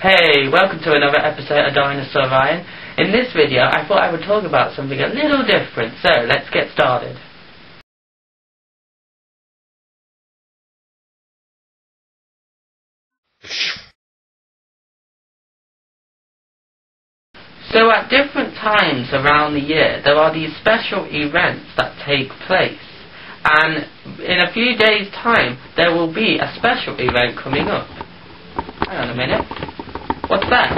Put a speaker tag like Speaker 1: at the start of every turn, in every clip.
Speaker 1: Hey, welcome to another episode of Dinosaur Ryan. In this video, I thought I would talk about something a little different, so let's get started. So at different times around the year, there are these special events that take place. And in a few days' time, there will be a special event coming up. Hang on a minute. What's that?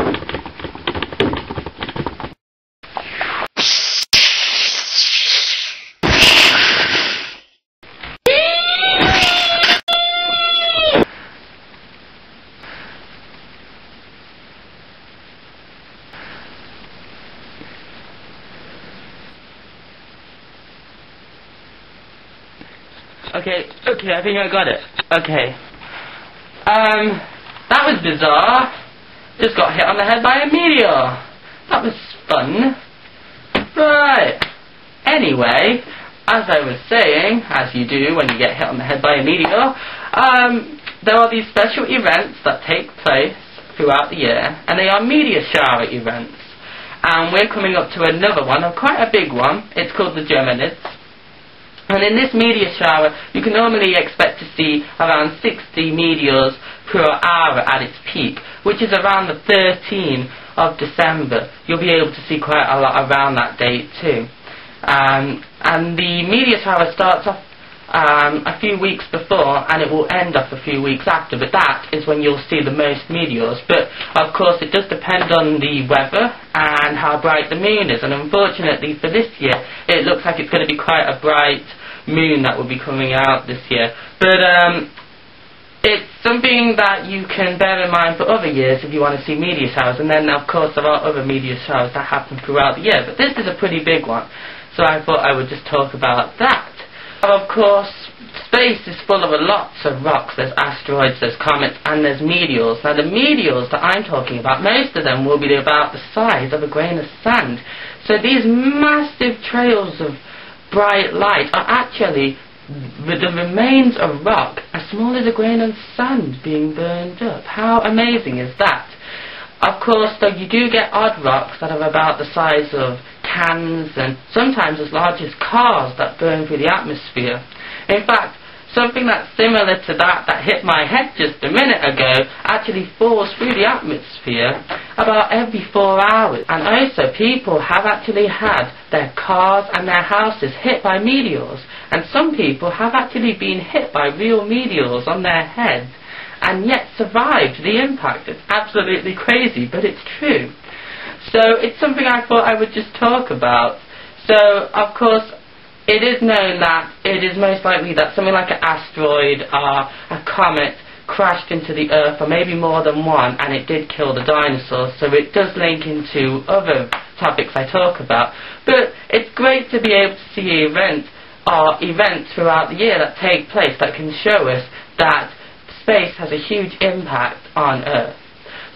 Speaker 1: Okay, okay, I think I got it. Okay. Um, that was bizarre just got hit on the head by a meteor. That was fun. Right. Anyway, as I was saying, as you do when you get hit on the head by a meteor, um, there are these special events that take place throughout the year, and they are meteor shower events. And we're coming up to another one, quite a big one. It's called the Geminids. And in this meteor shower, you can normally expect to see around 60 meteors per hour at its peak, which is around the 13th of December. You'll be able to see quite a lot around that date too. Um, and the meteor shower starts off um, a few weeks before and it will end up a few weeks after, but that is when you'll see the most meteors. But of course it does depend on the weather and how bright the moon is, and unfortunately for this year it looks like it's going to be quite a bright moon that will be coming out this year. But um, it's something that you can bear in mind for other years if you want to see meteor showers. And then, of course, there are other meteor showers that happen throughout the year. But this is a pretty big one. So I thought I would just talk about that. Of course, space is full of lots of rocks. There's asteroids, there's comets, and there's meteors. Now, the meteors that I'm talking about, most of them will be about the size of a grain of sand. So these massive trails of bright light are actually the remains of rock as small as a grain of sand being burned up. How amazing is that? Of course, though, you do get odd rocks that are about the size of cans and sometimes as large as cars that burn through the atmosphere. In fact, Something that's similar to that that hit my head just a minute ago actually falls through the atmosphere about every four hours. And also people have actually had their cars and their houses hit by meteors. And some people have actually been hit by real meteors on their heads and yet survived the impact. It's absolutely crazy, but it's true. So it's something I thought I would just talk about. So, of course, it is known that it is most likely that something like an asteroid or a comet crashed into the Earth, or maybe more than one, and it did kill the dinosaurs. So it does link into other topics I talk about. But it's great to be able to see events or events throughout the year that take place that can show us that space has a huge impact on Earth.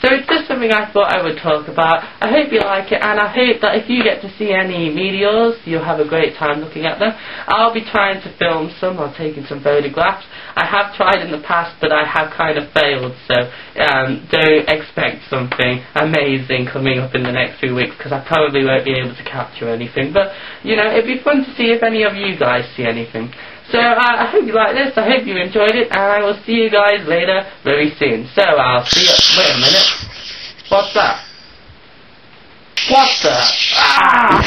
Speaker 1: So it's just something I thought I would talk about. I hope you like it, and I hope that if you get to see any meteors, you'll have a great time looking at them. I'll be trying to film some or taking some photographs. I have tried in the past, but I have kind of failed, so um, don't expect something amazing coming up in the next few weeks, because I probably won't be able to capture anything. But, you know, it'd be fun to see if any of you guys see anything. So uh, I hope you like this. I hope you enjoyed it, and I will see you guys later very soon. So I'll see you. Wait a minute. What's that? What's that? Ah!